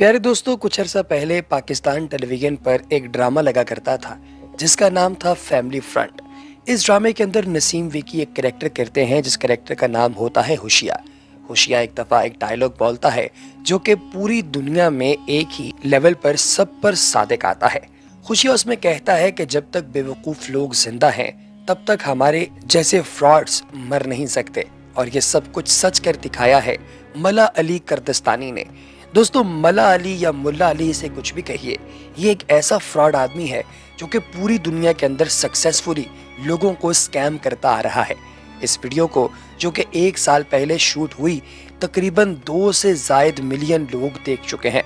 प्यारे दोस्तों, कुछ अर्सा पहले पाकिस्तान टेलीविज़न पर एक ड्रामा लगा करता था, जिसका नाम था फैमिली फ्रंट। इस ड्रामे के अंदर नसीम विकी एक करेक्टर करते हैं, जिस करेक्टर का नाम होता है होशिया होशिया एक दफ़ा एक डायलॉग बोलता है, जो कि पूरी दुनिया में एक ही लेवल पर सब पर सादक आता है। खुशिया उसमें कहता है कि जब तक बेवकूफ़ लोग ज़िंदा हैं, तब तक हमारे जैसे फ्रॉड्स मर नहीं सकते। और ये सब कुछ सच कर दिखाया है मला अली करदस्तानी ने। दोस्तों, मला अली या मुल्ला अली इसे कुछ भी कहिए। ये एक ऐसा फ्रॉड आदमी है, जो कि पूरी दुनिया के अंदर सक्सेसफुली लोगों को स्कैम करता आ रहा है। इस वीडियो को, जो कि एक साल पहले शूट हुई, तकरीबन दो से जायद मिलियन लोग देख चुके हैं।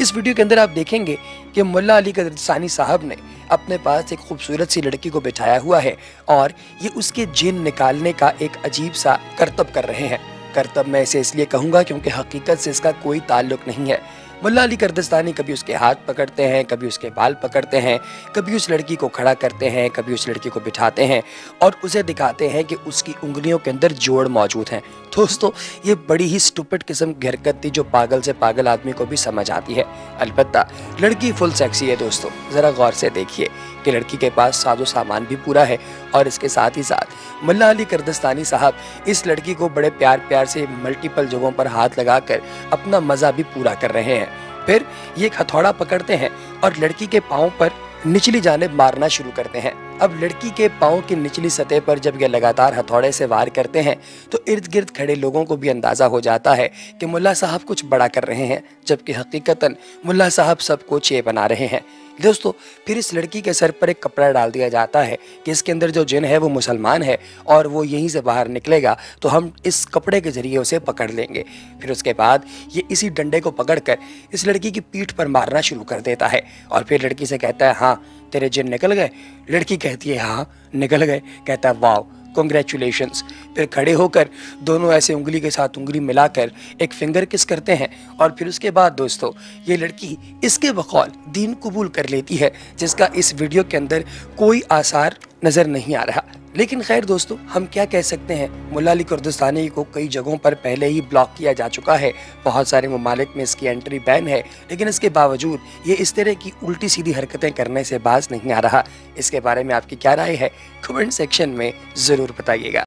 इस वीडियो के अंदर आप देखेंगे कि मुल्ला अली कदरसानी साहब ने अपने पास एक खूबसूरत सी लड़की को बिठाया हुआ है और ये उसके जिन निकालने का एक अजीब सा करतब कर रहे हैं। करतब मैं इसे इसलिए कहूँगा क्योंकि हकीकत से इसका कोई ताल्लुक नहीं है। मुल्ला अली करदस्तानी कभी उसके हाथ पकड़ते हैं, कभी उसके बाल पकड़ते हैं, कभी उस लड़की को खड़ा करते हैं, कभी उस लड़की को बिठाते हैं और उसे दिखाते हैं कि उसकी उंगलियों के अंदर जोड़ मौजूद हैं। दोस्तों, ये बड़ी ही स्टूपिड किस्म की हरकत थी जो पागल से पागल आदमी को भी समझ आती है। अलबत्ता, लड़की फुल सेक्सी है दोस्तों, ज़रा गौर से देखिए। कि लड़की के पास साजो सामान भी पूरा है और इसके साथ ही साथ मुला अली करदस्तानी साहब इस लड़की को बड़े प्यार प्यार से मल्टीपल जगहों पर हाथ लगाकर अपना मज़ा भी पूरा कर रहे हैं। फिर ये एक हथौड़ा पकड़ते हैं और लड़की के पाँव पर निचली जानब मारना शुरू करते हैं। अब लड़की के पाँव की निचली सतह पर जब ये लगातार हथौड़े से वार करते हैं तो इर्द गिर्द खड़े लोगों को भी अंदाज़ा हो जाता है कि मुल्ला साहब कुछ बड़ा कर रहे हैं, जबकि हकीकता मुल्ला साहब सब सबको चे बना रहे हैं। दोस्तों, फिर इस लड़की के सर पर एक कपड़ा डाल दिया जाता है कि इसके अंदर जो जिन है वो मुसलमान है और वो यहीं से बाहर निकलेगा तो हम इस कपड़े के ज़रिए उसे पकड़ लेंगे। फिर उसके बाद ये इसी डंडे को पकड़कर इस लड़की की पीठ पर मारना शुरू कर देता है और फिर लड़की से कहता है हाँ तेरे जिन निकल गए। लड़की कहती है हाँ निकल गए। कहता है वाव कॉन्ग्रेचुलेशन फिर खड़े होकर दोनों ऐसे उंगली के साथ उंगली मिलाकर एक फिंगर किस करते हैं और फिर उसके बाद दोस्तों, ये लड़की इसके बकौल दीन कबूल कर लेती है, जिसका इस वीडियो के अंदर कोई आसार नज़र नहीं आ रहा। लेकिन खैर दोस्तों, हम क्या कह सकते हैं? मुला अली कुर्दस्तानी को कई जगहों पर पहले ही ब्लॉक किया जा चुका है। बहुत सारे ममालिक में इसकी एंट्री बैन है। लेकिन इसके बावजूद, ये इस तरह की उल्टी सीधी हरकतें करने से बाज नहीं आ रहा। इसके बारे में आपकी क्या राय है? कमेंट सेक्शन में ज़रूर बताइएगा।